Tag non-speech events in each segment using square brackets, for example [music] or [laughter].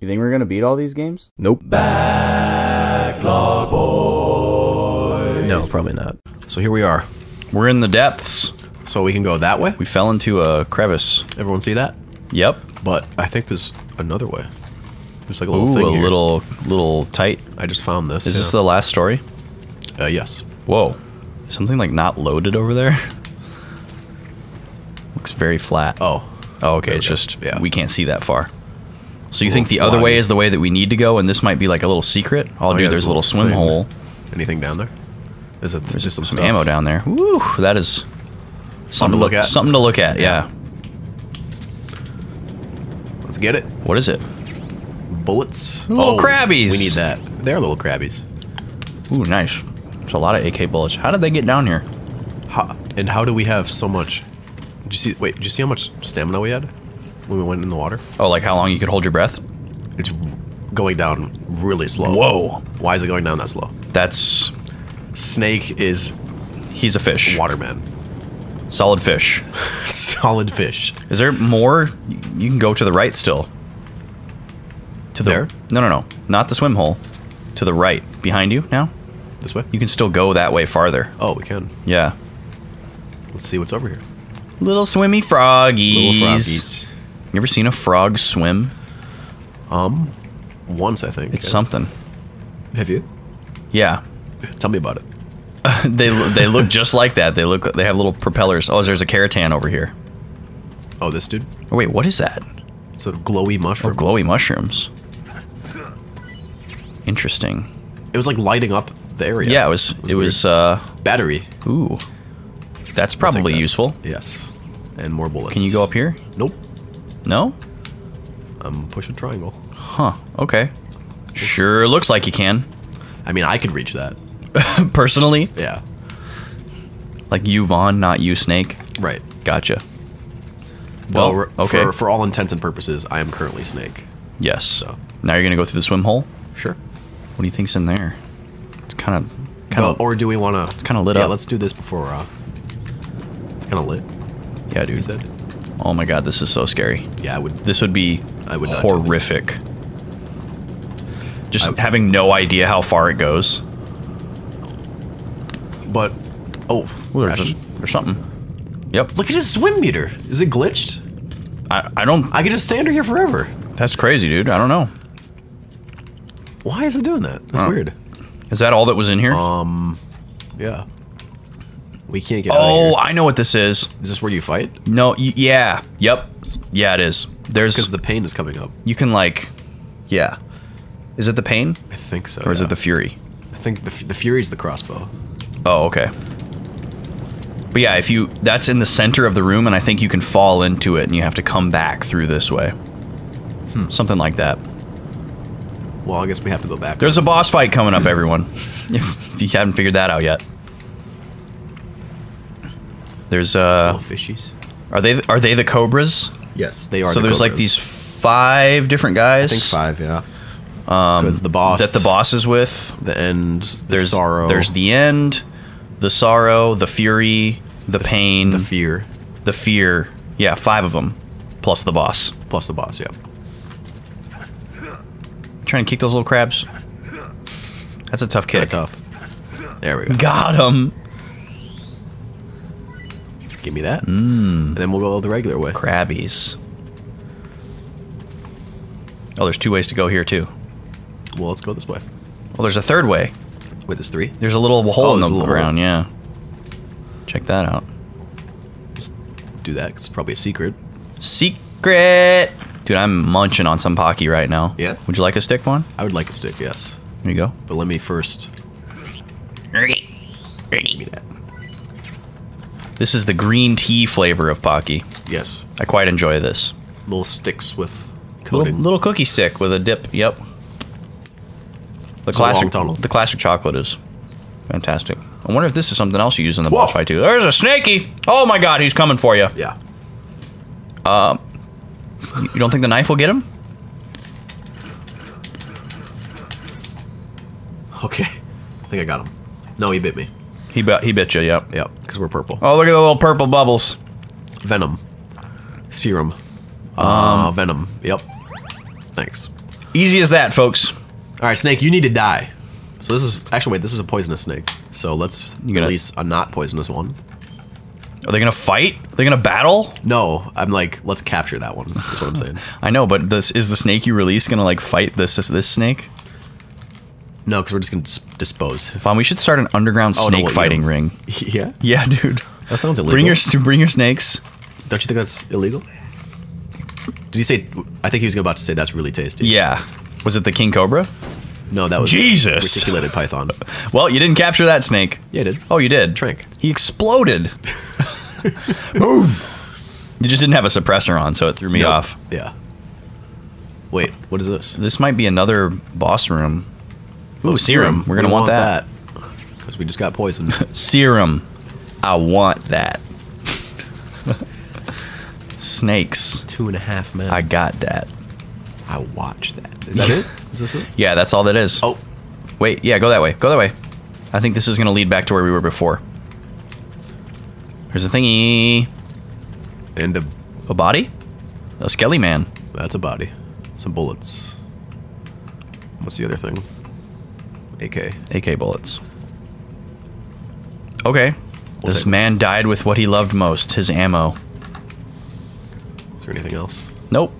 You think we're gonna beat all these games? Nope. Backlog boys. No, probably not. So here we are. We're in the depths. So we can go that way. We fell into a crevice. Everyone see that? Yep. But I think there's another way. There's like a little Ooh, thing a here. little little tight. I just found this. Is this the last story? Uh, yes. Whoa. Something like not loaded over there? [laughs] Looks very flat. Oh. Oh, okay. It's go. just Yeah. we can't see that far. So you think the other way is the way that we need to go, and this might be like a little secret? Oh, Oh, dude, yeah, there's a little swim thing. hole. Anything down there? Is it There's just some, some ammo down there. Woo, that is something to look at. Something to look at. Yeah. Let's get it. What is it? Bullets. Little oh, crabbies. We need that. They're little crabbies. Ooh, nice. There's a lot of AK bullets. How did they get down here? How, and how do we have so much? Did you see? Wait, did you see how much stamina we had when we went in the water? Oh, like how long you could hold your breath? It's going down really slow. Whoa. Why is it going down that slow? That's Snake is he's a fish. waterman. Solid fish. [laughs] Solid fish. Is there more? You can go to the right still. To the There? No, no, no. Not the swim hole. To the right. Behind you now? This way? You can still go that way farther. Oh, we can. Yeah. Let's see what's over here. Little swimmy froggies. Little froggies. You ever seen a frog swim? Um, once I think. It's something. Have you? Yeah. Tell me about it. [laughs] they they look just like that. They look they have little propellers. Oh, there's a keratin over here. Oh, this dude. Oh wait, what is that? It's a glowy Oh, mushroom. glowy mushrooms. Interesting. it was like lighting up the area. Yeah, it was it was uh battery. ooh. That's probably that. useful. Yes, and more bullets. Can you go up here? Nope. No? I'm pushing triangle. Huh. Okay. Sure looks like you can. I mean, I could reach that. [laughs] Personally, Yeah. like you Vaughn, not you Snake. Right. Gotcha. Well, Well, okay. for, for all intents and purposes, I am currently Snake. Yes. So. Now you're gonna go through the swim hole. Sure. What do you think's in there? It's kind of kind Well, of or do we want to? It's kinda lit yeah, up. let's do this before. Uh, it's kind of lit. yeah, You dude. said. Oh my god, this is so scary. Yeah, I would. This would be I would not do this. horrific. Just I- having no idea how far it goes. But oh, Ooh, there's, just, there's something. Yep. look at his swim meter. Is it glitched? I, I don't. I could just stand here forever. That's crazy, dude. I don't know. Why is it doing that? That's weird. Is that all that was in here? Um, yeah. We can't get. out of oh. I know what this is. is this where you fight? No, y- yeah, yep, yeah, it is. There's Because the pain is coming up. you can like, yeah. Is it the pain I think so. or is it the fury? I think the f- the fury's the crossbow. Oh, okay. But yeah, if you that's in the center of the room, and I think you can fall into it, and you have to come back through this way. Hmm. Something like that. Well, I guess we have to go back. There's a boss fight coming up, everyone. [laughs] if you haven't figured that out yet. There's uh, little fishies. are they are they the cobras? Yes, they are. so the there's like these five different guys. I think five. Yeah. Um, Because the boss that the boss is with. the end, the There's sorrow, There's the end, the sorrow, the fury, the, pain, the fear, the, fear, fear. Yeah, five of them, plus the boss. plus the boss. Yeah. Trying to kick those little crabs. That's a tough kick. Kinda tough. There we go. Got him. Give me that, mm. and then we'll go the regular way. Crabbies. Oh, there's two ways to go here too. Well, let's go this way. Well, there's a third way. Wait, there's three. There's a little hole Oh, in the a little ground. Yeah. Check that out. Let's do that. 'cause it's probably a secret. Secret. Dude, I'm munching on some Pocky right now. Yeah? Would you like a stick one? I would like a stick. Yes, There you go. but let me first. Give me that. This is the green tea flavor of Pocky. Yes. I quite enjoy this. Little sticks with Little, coating. little cookie stick with a dip. Yep. The It's classic tunnel. The classic chocolate is fantastic. I wonder if this is something else you use in the Whoa. boss fight too. There's a snaky. Oh my god, he's coming for you. Yeah. Um, you don't think the knife will get him? [laughs] Okay. I think I got him. No, he bit me. He bit. He bit you. Yep. Yep, because we're purple. Oh, look at the little purple bubbles. Venom. Serum. Um, Uh, venom. Yep. Thanks. Easy as that, folks. All right, snake, you need to die. So this is actually wait, this is a poisonous snake. So let's gonna- release a not poisonous one. Are they gonna fight? Are they gonna battle? No, I'm like, let's capture that one. That's what I'm saying. [laughs] I know, but this is the snake you release gonna like fight this this snake? No, because we're just gonna dis- dispose. Fine, we should start an underground Oh, no, snake we'll fighting ring. [laughs] yeah, Yeah, dude. that sounds illegal. Bring your bring your snakes. Don't you think that's illegal? Did he say? I think he was about to say that's really tasty. Yeah. Was it the king cobra? No, that was Jesus. reticulated python. [laughs] Well, you didn't capture that snake. Yeah, I did. Oh, you did. Trank. He exploded. [laughs] Boom. You just didn't have a suppressor on, so it threw me Nope. off. Yeah. Wait, what is this? This might be another boss room. Ooh, Oh, serum. We're gonna We want, that. because we just got poisoned. [laughs] Serum. I want that. Snakes. Two and a half men. I got that. I watch that. Is that it? [laughs] Is this it? Yeah, that's all that is. Oh, Wait, yeah, go that way. Go that way. I think this is going to lead back to where we were before. There's a thingy. and a, A body? A skelly man. that's a body. Some bullets. What's the other thing? AK. AK bullets. Okay. We'll this man died with what he loved most his ammo. Is there anything else? Nope.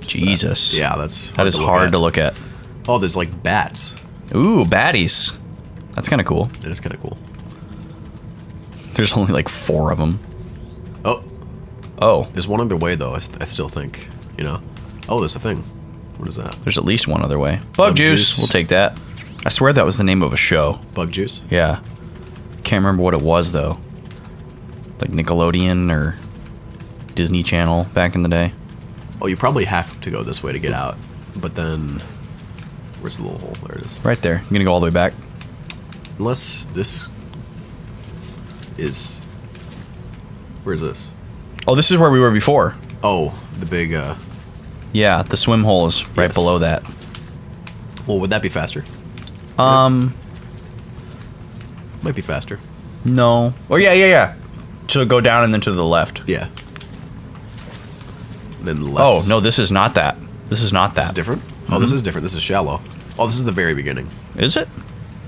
Jesus. Yeah, that's That is hard at. to look at. Oh, there's like bats. Ooh, baddies. That's kind of cool. That is kind of cool. There's only like four of them. Oh, Oh, there's one other way though. I, st- I still think. You know. Oh, there's a thing. What is that? there's at least one other way. Bug, Bug juice. juice. We'll take that. I swear that was the name of a show. Bug juice. Yeah. Can't remember what it was though. Like Nickelodeon or Disney Channel back in the day. Oh, you probably have to go this way to get out. But then, where's the little hole? There it is. Right there. I'm gonna go all the way back. Unless this is. Where's this? Oh, this is where we were before. Oh, the big. uh Yeah, the swim hole is right Yes. below that. Well, would that be faster? Um, Might be faster. no. Oh yeah, yeah, yeah. To go down and then to the left. Yeah. Then left. Oh no, this is not that. This is not that. This is different. Oh, this is different. This is shallow. Oh, this is the very beginning. Is it?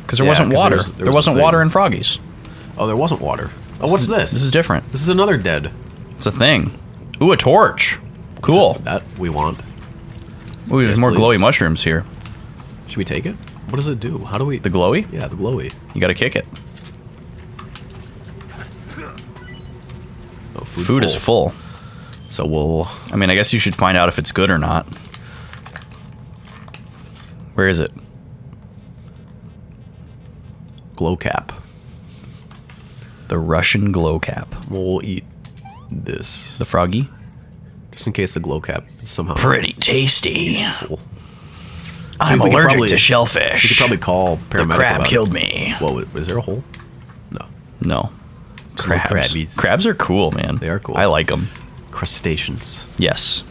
Because there Yeah, wasn't 'cause there water. was- there there was wasn't water in Froggies. Oh, there wasn't water. Oh, what's is- this? This is different. This is another dead. It's a thing. Ooh, a torch. Cool. That we want. Ooh, there's Yes, more please. glowy mushrooms here. Should we take it? What does it do? How do we? The glowy? yeah, the glowy. You gotta kick it. Oh, food, Food is full. So we'll. I mean, I guess you should find out if it's good or not. Where is it? glow cap. The Russian glow cap. We'll eat this The froggy. just in case the glow cap is somehow Pretty tasty. full. I'm we allergic probably- to shellfish. You could probably call the paramedic. crab about killed me. Whoa, was there a hole? No. No. Crabs. crabbies. Crabs are cool, man. They are cool. I like them. Crustaceans. Yes.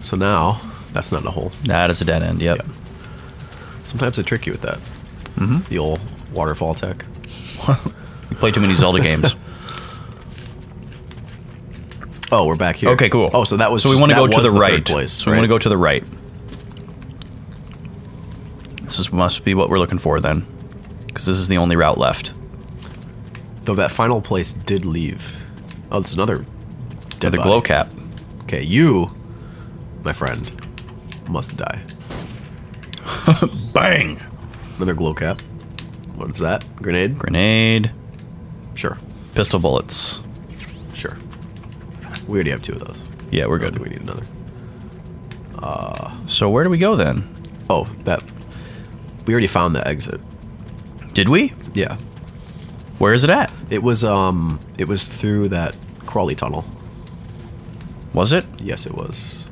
So now that's not a hole. That is a dead end. Yep. Sometimes they trick you with that. Mm-hmm. The old waterfall tech. [laughs] You play too many Zelda games. [laughs] Oh, we're back here. Okay, cool. Oh, so that was. So we want to go to the, right. Place, so we want to go to the right. This is, must be what we're looking for then, because this is the only route left. Though that final place did leave. Oh, there's another. Dead glow cap. Okay, you, my friend, must die. [laughs] Bang. Another glow cap. What is that? Grenade? Grenade. Sure, Pistol bullets. sure. We already have two of those. Yeah, we're good. we need another. So where do we go then? Oh, that. We already found the exit. Did we? Yeah. Where is it at? It was um. It was through that crawly tunnel. Was it? Yes, it was.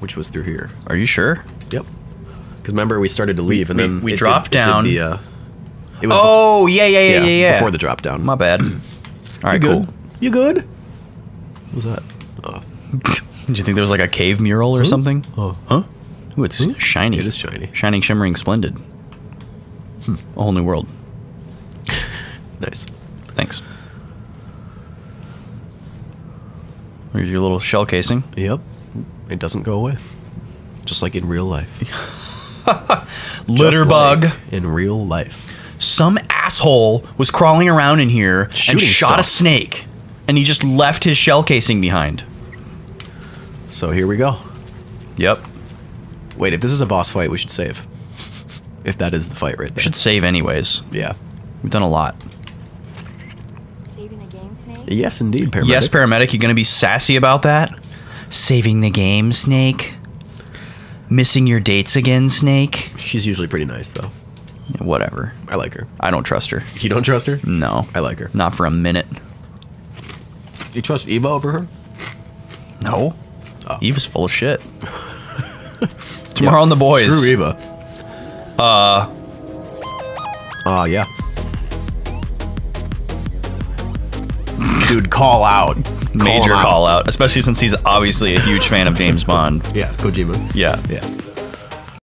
Which was through here. Are you sure? Yep. Because remember, we started to leave, and then we it dropped did, down. the, uh, it was Oh yeah, yeah, bef- yeah, yeah, yeah. Before the drop down. My bad. [clears throat] All right, you good? cool. You good? What was that? Oh, [laughs] Did you think there was like a cave mural or something? oh. Huh? Ooh, it's shiny. It is shiny. Shining, shimmering, splendid. Hmm. A whole new world. Nice. Thanks. Here's your little shell casing. Yep. It doesn't go away. Just like in real life. [laughs] Litter Just bug. like in real life. Some asshole was crawling around in here and Shooting shot a snake, and he just left his shell casing behind. So here we go. Yep. Wait, if this is a boss fight, we should save. If that is the fight right there. We Should save anyways. yeah. We've done a lot. Saving the game, Snake? Yes, indeed, paramedic. Yes, paramedic, you gonna be sassy about that? Saving the game, Snake? Missing your dates again, Snake? She's usually pretty nice, though. Whatever. I like her. I don't trust her. You don't trust her? No. I like her. Not for a minute. You trust Eva over her? No. Oh. Eva's full of shit. [laughs] Tomorrow on the boys. Screw Eva. Uh. Oh, yeah. Dude, call out. Major him out. call out, especially since he's obviously a huge fan of James Bond. Yeah, Kojima. Yeah. Yeah.